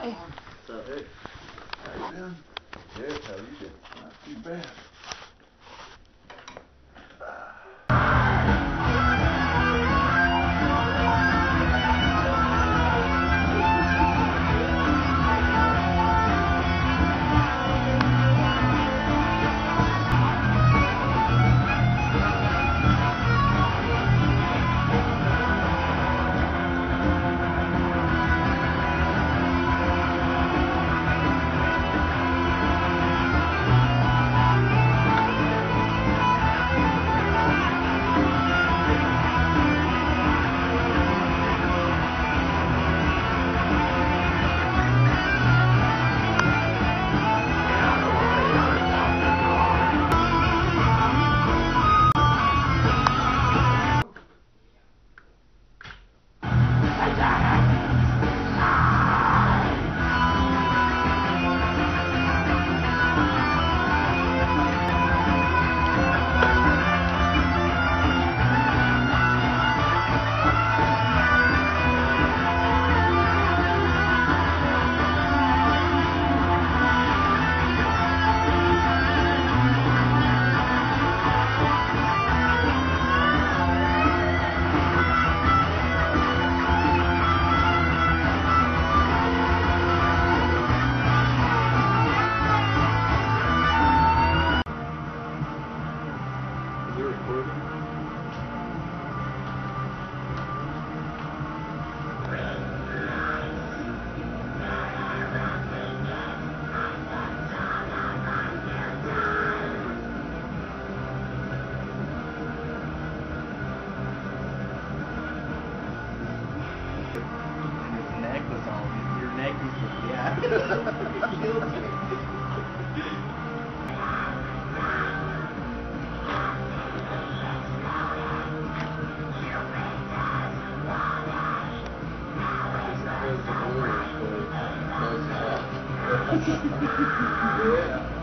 Hi. What's up, hey? How you doing? Good, how you doing? yeah.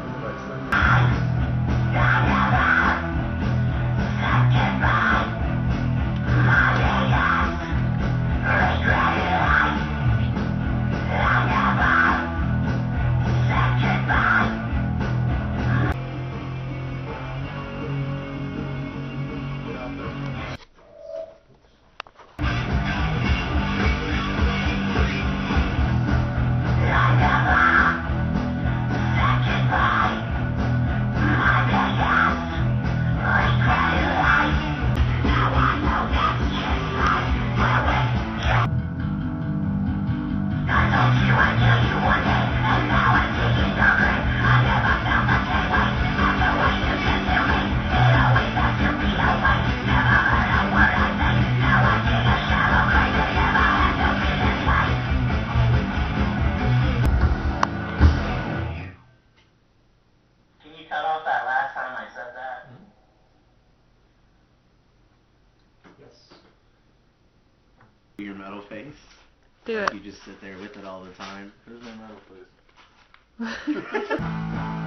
Your metal face. Do Like it. You just sit there with it all the time. Here's my metal face.